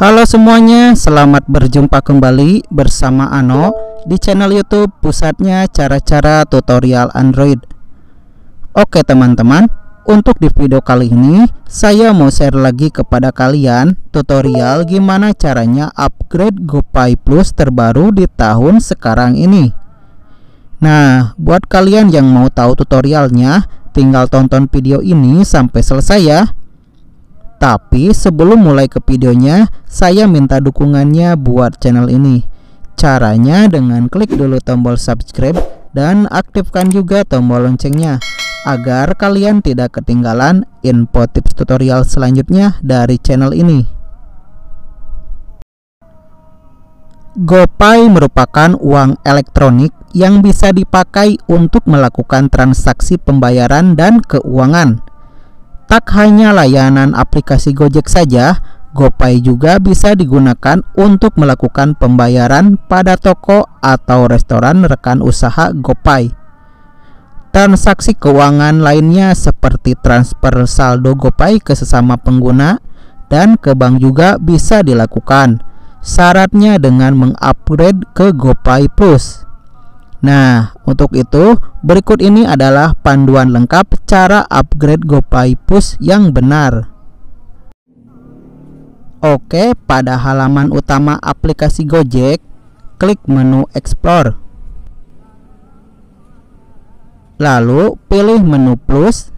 Halo semuanya, selamat berjumpa kembali bersama Ano di channel YouTube pusatnya cara-cara tutorial Android. Oke teman-teman, untuk di video kali ini saya mau share lagi kepada kalian tutorial gimana caranya upgrade GoPay Plus terbaru di tahun sekarang ini. Nah, buat kalian yang mau tahu tutorialnya, tinggal tonton video ini sampai selesai ya. Tapi sebelum mulai ke videonya, saya minta dukungannya buat channel ini. Caranya dengan klik dulu tombol subscribe dan aktifkan juga tombol loncengnya agar kalian tidak ketinggalan info tips tutorial selanjutnya dari channel ini. GoPay merupakan uang elektronik yang bisa dipakai untuk melakukan transaksi pembayaran dan keuangan. Tak hanya layanan aplikasi Gojek saja, GoPay juga bisa digunakan untuk melakukan pembayaran pada toko atau restoran rekan usaha GoPay. Transaksi keuangan lainnya seperti transfer saldo GoPay ke sesama pengguna dan ke bank juga bisa dilakukan. Syaratnya dengan mengupgrade ke GoPay Plus. Nah, untuk itu berikut ini adalah panduan lengkap cara upgrade GoPay Push yang benar. Oke, pada halaman utama aplikasi Gojek, klik menu Explore. Lalu pilih menu Plus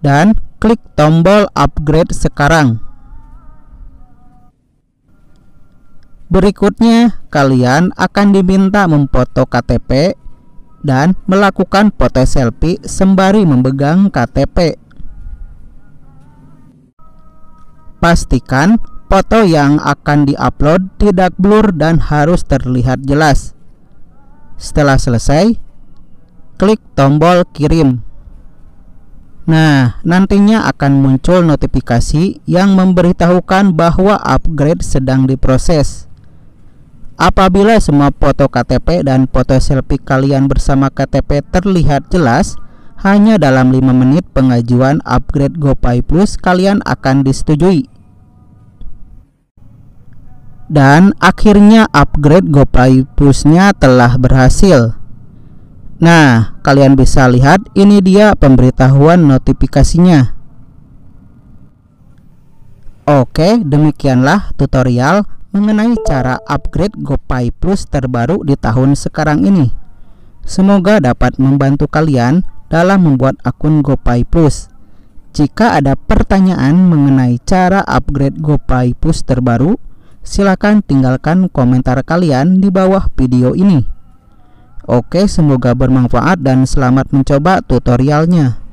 dan klik tombol upgrade sekarang. Berikutnya, kalian akan diminta memfoto KTP dan melakukan foto selfie sembari memegang KTP. Pastikan foto yang akan diupload tidak blur dan harus terlihat jelas. Setelah selesai, klik tombol kirim. Nah, nantinya akan muncul notifikasi yang memberitahukan bahwa upgrade sedang diproses. Apabila semua foto KTP dan foto selfie kalian bersama KTP terlihat jelas, hanya dalam 5 menit pengajuan upgrade GoPay Plus kalian akan disetujui. Dan akhirnya upgrade GoPay Plusnya telah berhasil. Nah, kalian bisa lihat ini dia pemberitahuan notifikasinya. Oke, demikianlah tutorial mengenai cara upgrade GoPay Plus terbaru di tahun sekarang ini. Semoga dapat membantu kalian dalam membuat akun GoPay Plus. Jika ada pertanyaan mengenai cara upgrade GoPay Plus terbaru, silakan tinggalkan komentar kalian di bawah video ini. Oke, semoga bermanfaat dan selamat mencoba tutorialnya.